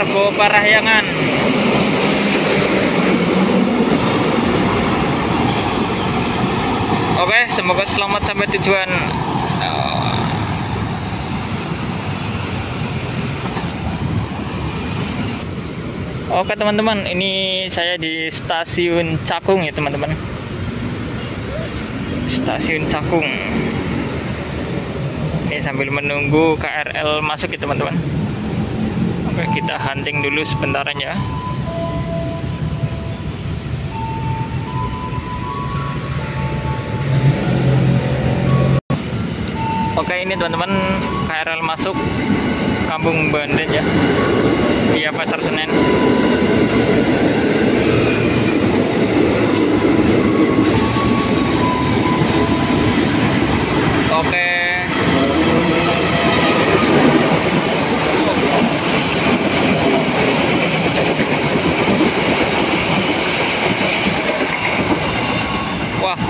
Tugu Parahyangan. Oke, semoga selamat sampai tujuan. Oke teman-teman, ini saya di stasiun Cakung ya teman-teman. Stasiun Cakung. Ini sambil menunggu KRL masuk ya teman-teman. Oke, kita hunting dulu sebentar aja. Oke ini teman-teman KRL masuk Kampung Banden ya via Pasar Senen Oke Wah